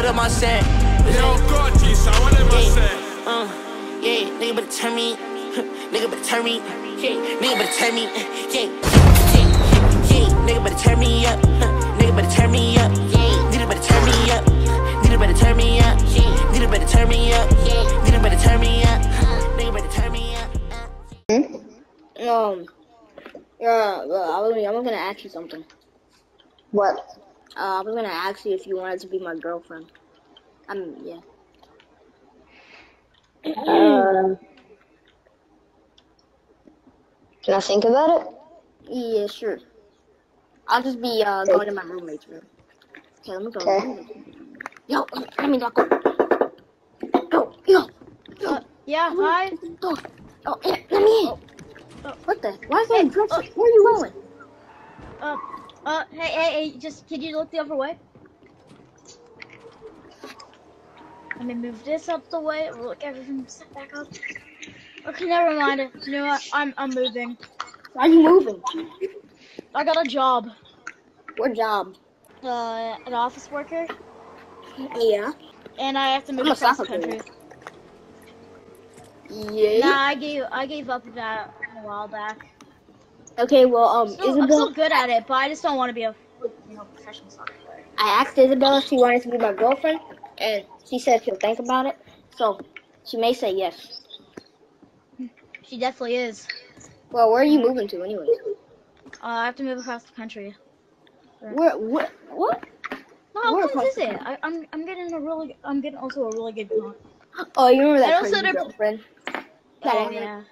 what am I saying? Yo, Gordy, so what am I saying? Uh, yeah, nigga better turn me. nigga better turn me. Yeah, nigga better turn me. Yeah, yeah, yeah, nigga better turn me up. nigga better turn me up. Yeah, nigga better turn me up. Nigga better turn me up. Yeah, nigga better turn me up. Yeah, nigga better turn me up. Nigga better turn me up. Um, yeah, well, I was, I was gonna ask you something. What? Uh, I was gonna ask you if you wanted to be my girlfriend. Um, yeah. Um, can I think about it? Yeah, sure. I'll just be uh going to my roommate's room. Okay, let me go. Okay. Yo, let me not go. Yo, yo, Uh, yeah, hi. go. Oh, yeah, let me in. What the? Why is that dress? Where are you going? Uh, uh, hey, hey, hey, just, can you look the other way? Let me move this up the way. We'll Look, everything set back up. Okay, never mind. You know what? I'm, I'm moving. Why are you moving? I got a job. What job? Uh, an office worker, Yeah. and I have to move I'm across the country. Yeah. Nah, I gave, I gave up that a while back. Okay, well, um, Still, I'm Isabel, still good at it, but I just don't want to be a, you know, professional soccer player. I asked Isabel if she wanted to be my girlfriend, and she said she'll think about it. So, she may say yes. She definitely is. Well, where are you moving to, anyway? Uh, I have to move across the country. Where? What? What? No, Where how close is it? I, I'm, I'm getting a really, I'm getting also a really good comp. Oh, you remember that also crazy girlfriend? Oh yeah.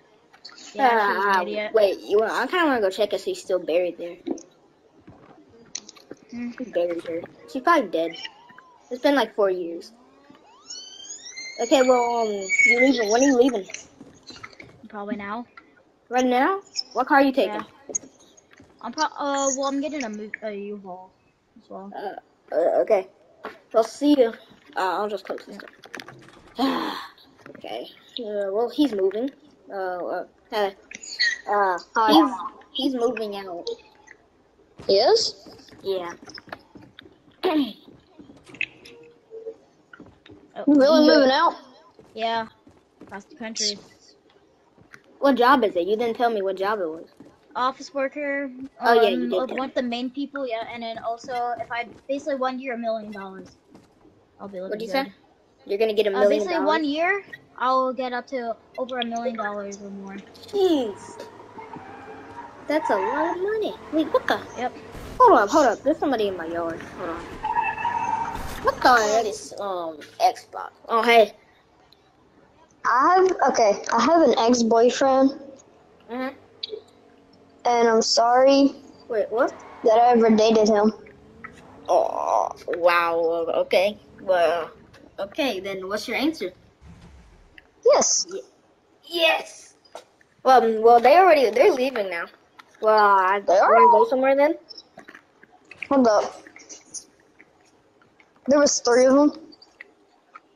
Yeah, she's Ah, an idiot. wait, you? want- I kind of want to go check if she's still buried there. Hmm. Who buried her? She's probably dead. It's been like four years. Okay, well, um, you leaving? When are you leaving? Probably now. Right now? What car are you taking? Yeah. I'm pro- uh, well, I'm getting a move, a U-Haul as well. Uh, uh, okay. Well, see you. Uh, I'll just close this door. okay. Uh, well, he's moving. Uh, uh, uh, uh he's, he's moving out. Yes. Yeah. Really moving out? Yeah. Across the country. What job is it? You didn't tell me what job it was. Office worker. Oh, yeah, you um, did One of the main people, yeah, and then also if I basically one year a million dollars, I'll be looking What'd you good. say? You're gonna get a Uh, million basically dollars. one year, I'll get up to over a million dollars or more. Jeez. That's a lot of money. Wait, what the? Yep. Hold up, hold up. There's somebody in my yard. Hold on. What the? That is um Xbox. Oh hey. I have okay. I have an ex-boyfriend, Mhm. and I'm sorry Wait, what? that I ever dated him. Oh wow. Okay. Well. Okay, then what's your answer? Yes. Yes. Well, um, well, they already they're leaving now. Well, I They are? want to go somewhere then. Hold up. There was three of them.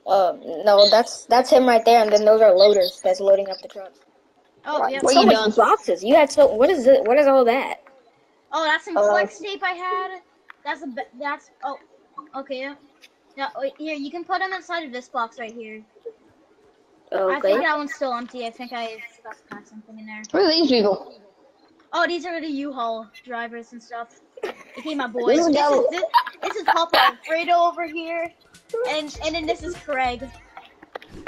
Uh, no, that's that's him right there, and then those are loaders that's loading up the truck. Oh, yeah. What so you many done? boxes. You had so. What is it? What is all that? Oh, that's some Uh, flex tape I had. That's a that's oh, okay. Yeah. Yeah, wait, here you can put them inside of this box right here. I think that one's still empty. I think I forgot to something in there. Who are these people? Oh, these are the U-Haul drivers and stuff. Okay, my boys. This This is this, this is Papa Alfredo over here, and and then this is Craig.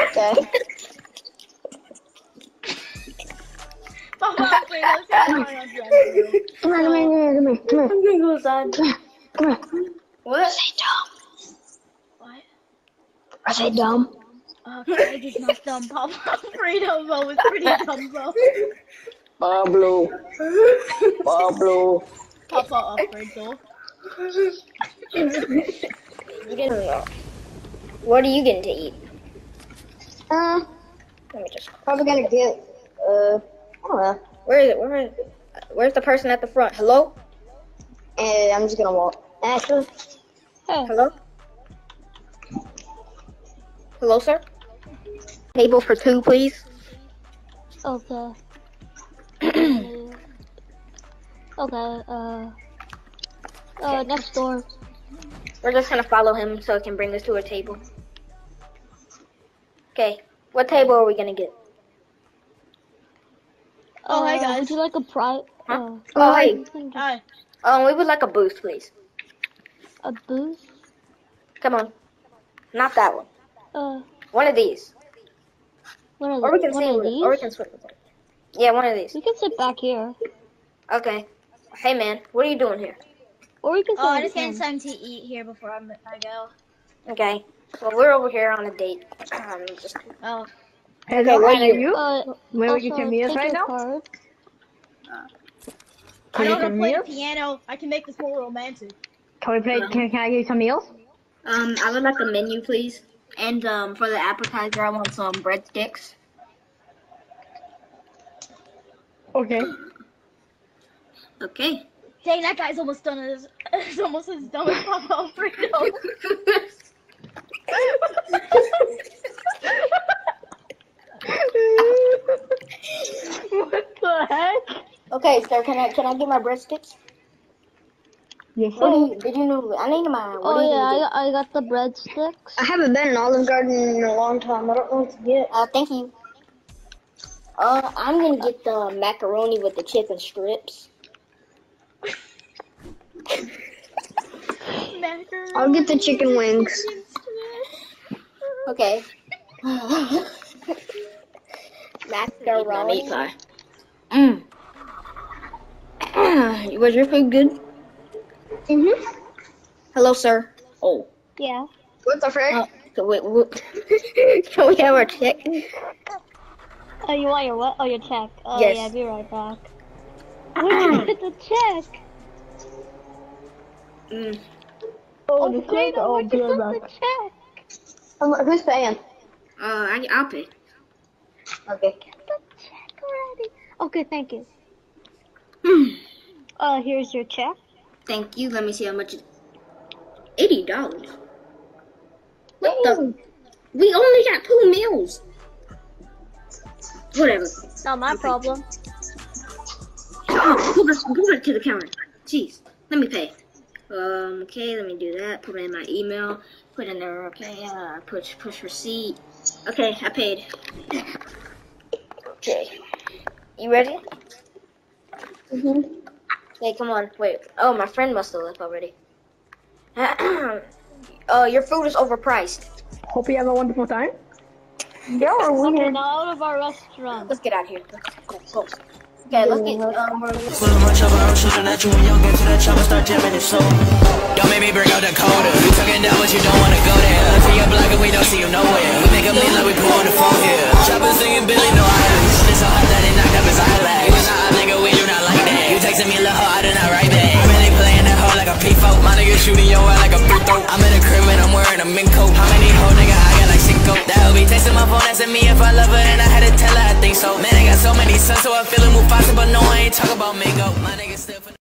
Okay. Papa Alfredo, say hi on. Come here, come here, come here, come here, I'm gonna go inside. come here, come here. What? Are they dumb? What? Are they dumb? Uh, Craig is not dumb. Papa Alfredo though is pretty dumb though. Pablo. Pablo. Papa Alfredo. You getting, what are you getting to eat? Uh, Let me just. probably gonna get, uh, I don't know. Where is it? Where is? Where's the person at the front? Hello? And I'm just gonna walk. Actually, Hello? Hello, sir? Table for two, please. Okay. okay, uh, uh, next door. We're just gonna follow him so it can bring us to a table. Okay, what table are we gonna get? Oh, hi, Uh, guys. Would you like a pri- Huh? uh, Oh, hey. Hi. Um, we would like a booth, please. a booth? Come on. Not that one. Uh, One of these. one of, Or we can one see, of with- these? or we can switch with it. Yeah, one of these. We can sit back here. Okay. Hey, man, what are you doing here? Or we can Oh, I in just getting something to eat here before I'm, I go. Okay. Well, we're over here on a date. Um, just Oh. Hello, where are are you? you? Uh, Where also, you take me take right your now? Card. I Can you know how to play here? the piano. I can make this more romantic. Can we play? Can, can I get you some meals? Um, I would like a menu, please. And um, for the appetizer, I want some breadsticks. Okay. Okay. Dang, that guy's almost done as, it's almost as dumb as Papa Alfredo. what the heck? okay, sir. Can I can I get my breadsticks? Yes, What do sir. you, did you know? I need my. What Oh yeah, I got, I got the breadsticks. I haven't been in Olive Garden in a long time. I don't know what to get. Uh, thank you. Uh, I'm gonna get the macaroni with the chicken strips. I'll get the chicken wings. Okay. macaroni. Meat pie. Mmm. Was your food good? Mhm. Hello, sir. Oh. Yeah. What the frick? Uh, so wait, wait. Can we have our check? Oh, you want your what? Oh, your check. Oh Yes. yeah, be right back. Where'd you get the check? Mm. Oh, the Wait, check. Oh, where'd you good get luck. the check? Um, who's paying? Uh, I, I'll pay. Okay. Get the check already. Okay, thank you. Hmm. Uh, here's your check. Thank you. Let me see how much. it- Eighty dollars. What the? We only got two meals. Whatever. Not my problem. Oh, go back, go back to the counter. Jeez. Let me pay. Um. Okay. Let me do that. Put in my email. Put in there. Okay. Uh. Push. Push receipt. Okay. I paid. Okay. You ready? Mhm. Hey, come on. Wait. Oh, my friend must have left already. uh, your food is overpriced. Hope you have a wonderful time. Y'all are Okay, weird. now out of our restaurant. Let's get out of here. Let's go. go. Okay, let's get. Um, Full of much trouble, I'm shooting at you when young get to that chopper, start jamming it so. Don't make me bring out the coda. You talking down, but you don't wanna go there. Look for your block and we don't see you nowhere. We make a mean like we put on the phone here. Chopper singing Billy, no islands. This so hot that it knocked up his eyelash. You not a nigga, we do not like that. You texting me, little hard and I write back. Really playing that hoe like a P4. My nigga shooting your eye like a free throw. I'm in a crib and I'm wearing a mink coat. How many hoe nigga I got like Cinco? That hoe be texting my phone, asking me if I love her, and I had to tell her I think so. Man, I got so many sons, so I feel it move faster, but no, I ain't talk about Mingo. My nigga still.